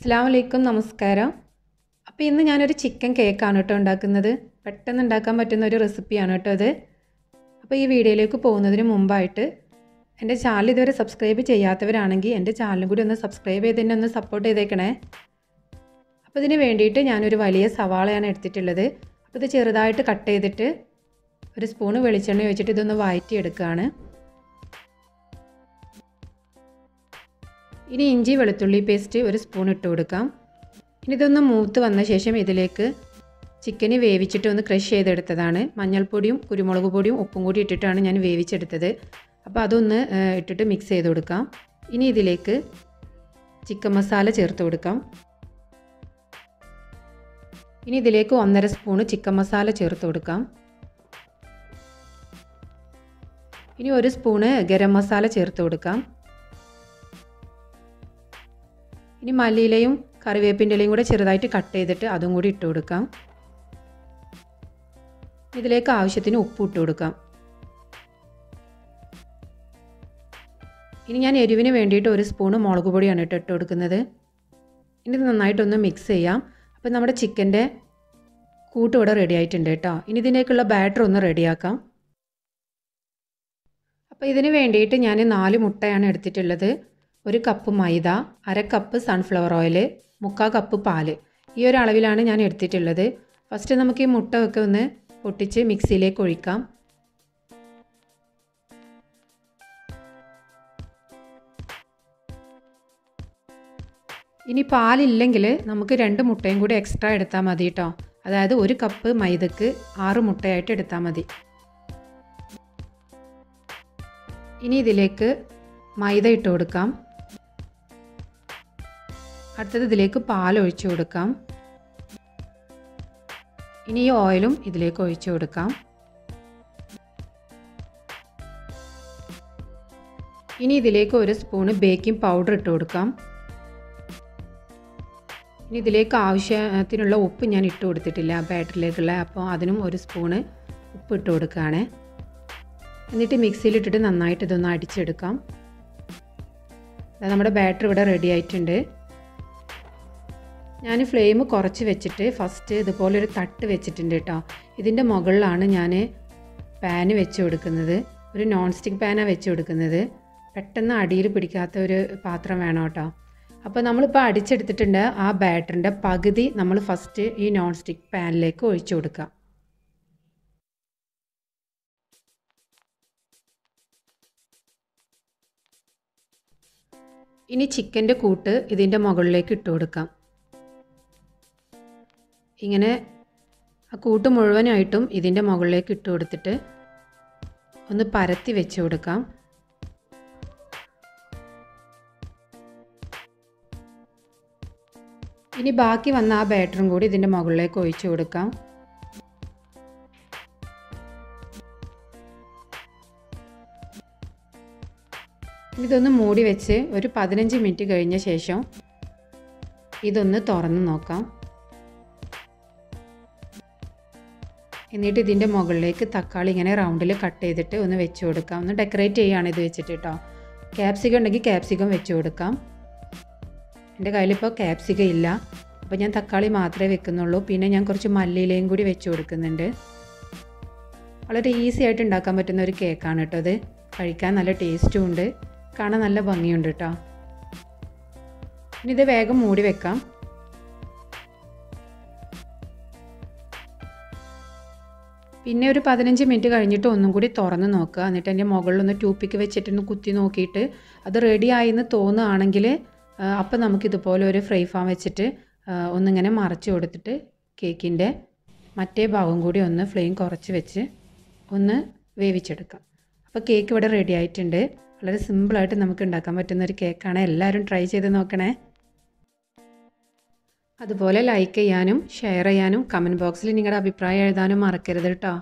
അസ്സാം വലൈക്കും നമസ്കാരം. അപ്പോൾ ഇന്ന് ഞാനൊരു ചിക്കൻ കേക്കാണ് കേട്ടോ ഉണ്ടാക്കുന്നത്. പെട്ടെന്ന് ഉണ്ടാക്കാൻ പറ്റുന്ന ഒരു റെസിപ്പിയാണ് കേട്ടോ അത് അപ്പോൾ ഈ വീഡിയോയിലേക്ക് പോകുന്നതിന് മുമ്പായിട്ട് എന്റെ ചാനൽ ഇതുവരെ സബ്സ്ക്രൈബ് ചെയ്യാത്തവരാണെങ്കിൽ എന്റെ ചാനലും കൂടി ഒന്ന് സബ്സ്ക്രൈബ് ചെയ്ത് തന്നെ ഒന്ന് സപ്പോർട്ട് ചെയ്തേക്കണേ. അപ്പോൾ ഇതിന് വേണ്ടിയിട്ട് ഞാനൊരു വലിയ സവാളയാണ് എടുത്തിട്ടുള്ളത്. അപ്പോൾ ഇത് ചെറുതായിട്ട് കട്ട് ചെയ്തിട്ട് ഒരു സ്പൂണ് വെളിച്ചെണ്ണ ഒഴിച്ചിട്ട് ഇതൊന്ന് വഴറ്റിയെടുക്കുകയാണ് ഇനി ഇഞ്ചി വെളുത്തുള്ളി പേസ്റ്റ് ഒരു സ്പൂൺ ഇട്ട് കൊടുക്കാം. ഇനി ഇതൊന്ന് മൂത്ത് വന്ന ശേഷം ഇതിലേക്ക് ചിക്കന് വേവിച്ചിട്ട് ഒന്ന് ക്രഷ് ചെയ്തെടുത്തതാണ്. മഞ്ഞൾപ്പൊടിയും കുരുമുളക് പൊടിയും ഉപ്പും കൂടി ഇട്ടിട്ടാണ് ഞാൻ വേവിച്ചെടുത്തത്. അപ്പോൾ അതൊന്ന് ഇട്ടിട്ട് മിക്സ് ചെയ്ത് കൊടുക്കാം. ഇനി ഇതിലേക്ക് ചിക്കൻ മസാല ചേർത്ത് കൊടുക്കാം. ഇനി ഇതിലേക്ക് ഒന്നര സ്പൂണ് ചിക്കൻ മസാല ചേർത്ത് കൊടുക്കാം. ഇനി ഒരു സ്പൂണ് ഗരം മസാല ചേർത്ത് കൊടുക്കാം. ഇനി മല്ലിയിലയും കറിവേപ്പിന്റെ ഇലയും കൂടെ ചെറുതായിട്ട് കട്ട് ചെയ്തിട്ട് അതും കൂടി ഇട്ട് കൊടുക്കാം. ഇതിലേക്ക് ആവശ്യത്തിന് ഉപ്പ് ഇട്ട് കൊടുക്കാം. ഇനി ഞാൻ എരിവിന് വേണ്ടിയിട്ട് ഒരു സ്പൂണ് മുളക് പൊടിയാണ് ഇട്ട് ഇട്ട് കൊടുക്കുന്നത്. ഇനി ഇത് നന്നായിട്ടൊന്ന് മിക്സ് ചെയ്യാം. അപ്പം നമ്മുടെ ചിക്കന്റെ കൂട്ട് ഇവിടെ റെഡി ആയിട്ടുണ്ട് കേട്ടോ. ഇനി ഇതിലേക്കുള്ള ബാറ്റർ ഒന്ന് റെഡിയാക്കാം അപ്പോൾ ഇതിന് വേണ്ടിയിട്ട് ഞാൻ നാല് മുട്ടയാണ് എടുത്തിട്ടുള്ളത്. ഒരു കപ്പ് മൈദ അര കപ്പ് സൺഫ്ലവർ ഓയിൽ മുക്കാൽ കപ്പ് പാൽ ഈ ഒരു അളവിലാണ് ഞാൻ എടുത്തിട്ടുള്ളത്. ഫസ്റ്റ് നമുക്ക് ഈ മുട്ട ഒക്കെ ഒന്ന് പൊട്ടിച്ച് മിക്സിയിലേക്ക് ഒഴിക്കാം. ഇനി പാലില്ലെങ്കിൽ നമുക്ക് രണ്ട് മുട്ടയും കൂടി എക്സ്ട്രാ എടുത്താൽ മതി കേട്ടോ അതായത് ഒരു കപ്പ് മൈദക്ക് ആറ് മുട്ടയായിട്ട് എടുത്താൽ മതി. ഇനി ഇതിലേക്ക് മൈദ ഇട്ട് കൊടുക്കാം. അടുത്തത് ഇതിലേക്ക് പാൽ കൊടുക്കാം. ഇനി ഈ ഓയിലും ഇതിലേക്ക് ഒഴിച്ചു കൊടുക്കാം. ഇനി ഇതിലേക്ക് ഒരു സ്പൂണ് ബേക്കിംഗ് പൗഡർ ഇട്ട് കൊടുക്കാം. ഇനി ഇതിലേക്ക് ആവശ്യത്തിനുള്ള ഉപ്പ് ഞാൻ ഇട്ട് കൊടുത്തിട്ടില്ല ബാറ്ററിലേക്കുള്ള അപ്പോൾ അതിനും ഒരു സ്പൂണ് ഉപ്പ് ഇട്ട് കൊടുക്കുകയാണ്. എന്നിട്ട് മിക്സിയിലിട്ടിട്ട് നന്നായിട്ട് ഇതൊന്ന് അടിച്ചെടുക്കാം. നമ്മുടെ ബാറ്ററി ഇവിടെ റെഡി ആയിട്ടുണ്ട്. ഞാൻ ഫ്ലെയിം കുറച്ച് വെച്ചിട്ട് ഫസ്റ്റ് ഇതുപോലെ ഒരു തട്ട് വെച്ചിട്ടുണ്ട് കേട്ടോ ഇതിന്റെ മുകളിലാണ് ഞാൻ പാന് വെച്ച് കൊടുക്കുന്നത്. ഒരു നോൺ സ്റ്റിക്ക് പാനാണ് വെച്ച് കൊടുക്കുന്നത്. പെട്ടെന്ന് അടിയിൽ പിടിക്കാത്ത ഒരു പാത്രം വേണം കേട്ടോ അപ്പോൾ നമ്മളിപ്പോൾ അടിച്ചെടുത്തിട്ടുണ്ട് ആ ബാറ്ററിന്റെ പകുതി നമ്മൾ ഫസ്റ്റ് ഈ നോൺ സ്റ്റിക്ക് പാനിലേക്ക് ഒഴിച്ചു കൊടുക്കാം. ഇനി ചിക്കന്റെ കൂട്ട് ഇതിന്റെ മുകളിലേക്ക് ഇട്ട് കൊടുക്കാം. ഇങ്ങനെ ആ കൂട്ട് മുഴുവനായിട്ടും ഇതിന്റെ മുകളിലേക്ക് ഇട്ട് കൊടുത്തിട്ട് ഒന്ന് പരത്തി വെച്ച് കൊടുക്കാം. ഇനി ബാക്കി വന്ന ആ ബാറ്ററും കൂടി ഇതിന്റെ മുകളിലേക്ക് ഒഴിച്ചു കൊടുക്കാം. ഇതൊന്ന് മൂടി വെച്ച് ഒരു പതിനഞ്ച് മിനിറ്റ് കഴിഞ്ഞ ശേഷം ഇതൊന്ന് തുറന്ന് നോക്കാം. എന്നിട്ട് ഇതിന്റെ മുകളിലേക്ക് തക്കാളി ഇങ്ങനെ റൗണ്ടിൽ കട്ട് ചെയ്തിട്ട് ഒന്ന് വെച്ച് കൊടുക്കാം. ഒന്ന് ഡെക്കറേറ്റ് ചെയ്യുകയാണ് ഇത് വെച്ചിട്ട് കേട്ടോ ക്യാപ്സിക്കം ഉണ്ടെങ്കിൽ ക്യാപ്സിക്കം വെച്ച് കൊടുക്കാം. എന്റെ കയ്യിലിപ്പോൾ ക്യാപ്സിക്കം ഇല്ല. അപ്പോൾ ഞാൻ തക്കാളി മാത്രമേ വെക്കുന്നുള്ളൂ. പിന്നെ ഞാൻ കുറച്ച് മല്ലിയിലയും കൂടി വെച്ച് കൊടുക്കുന്നുണ്ട്. വളരെ ഈസി ആയിട്ട് ഉണ്ടാക്കാൻ പറ്റുന്ന ഒരു കേക്കാണ് കേട്ടോ അത് കഴിക്കാൻ നല്ല ടേസ്റ്റും ഉണ്ട്. കാണാൻ നല്ല ഭംഗിയുണ്ട് കേട്ടോ ഇനി ഇത് വേഗം മൂടി വെക്കാം. പിന്നെ ഒരു പതിനഞ്ച് മിനിറ്റ് കഴിഞ്ഞിട്ട് ഒന്നും കൂടി തുറന്ന് നോക്കുക. എന്നിട്ട് എന്റെ മുകളിലൊന്ന് ട്യൂപ്പിക്ക് വെച്ചിട്ടൊന്ന് കുത്തി നോക്കിയിട്ട് അത് റെഡി ആയെന്ന് തോന്നുകയാണെങ്കിൽ അപ്പം നമുക്കിതുപോലെ ഒരു ഫ്രൈ ഫാം വെച്ചിട്ട് ഒന്നിങ്ങനെ മറച്ച് കൊടുത്തിട്ട് കേക്കിന്റെ മറ്റേ ഭാഗം കൂടി ഒന്ന് ഫ്ലെയിം കുറച്ച് വെച്ച് ഒന്ന് വേവിച്ചെടുക്കാം. അപ്പോൾ കേക്ക് ഇവിടെ റെഡി ആയിട്ടുണ്ട്. വളരെ സിമ്പിളായിട്ട് നമുക്ക് ഉണ്ടാക്കാൻ പറ്റുന്ന ഒരു കേക്കാണ്. എല്ലാവരും ട്രൈ ചെയ്ത് നോക്കണേ. അതുപോലെ ലൈക്ക് ചെയ്യാനും ഷെയർ ചെയ്യാനും കമന്റ് ബോക്സിൽ നിങ്ങളുടെ അഭിപ്രായം എഴുതാനും മറക്കരുത് കേട്ടോ